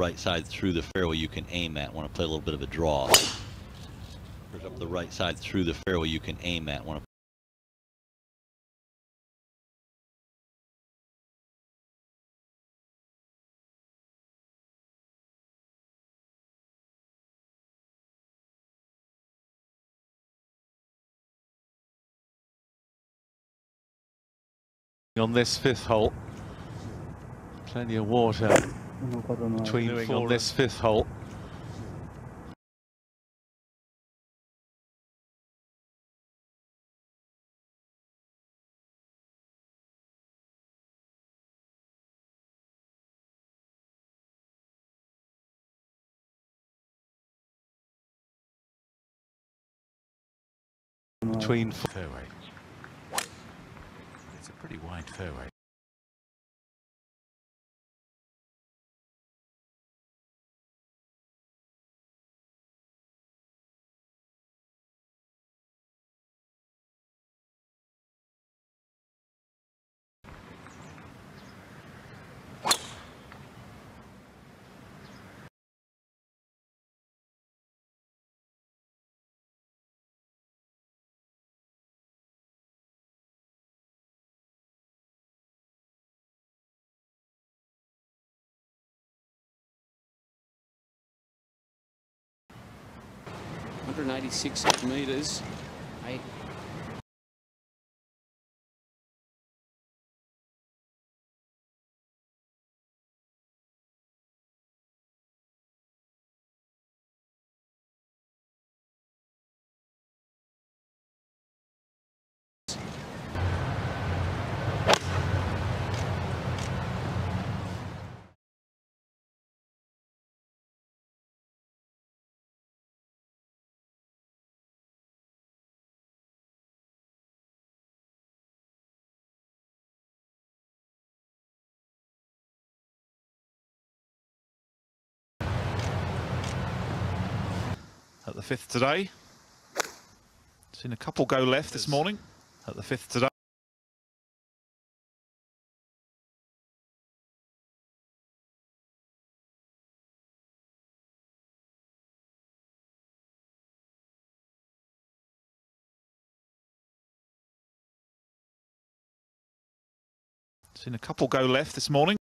right side through the fairway you can aim at. Want to play a little bit of a draw. Push up the right side through the fairway you can aim at. Want to on this fifth hole. Plenty of water between Doing four on this fifth hole. Between fairway. It's a pretty wide fairway. Hundred and eighty-six metres. Eight. The fifth today. Seen a couple go left this morning at the fifth today. Seen a couple go left this morning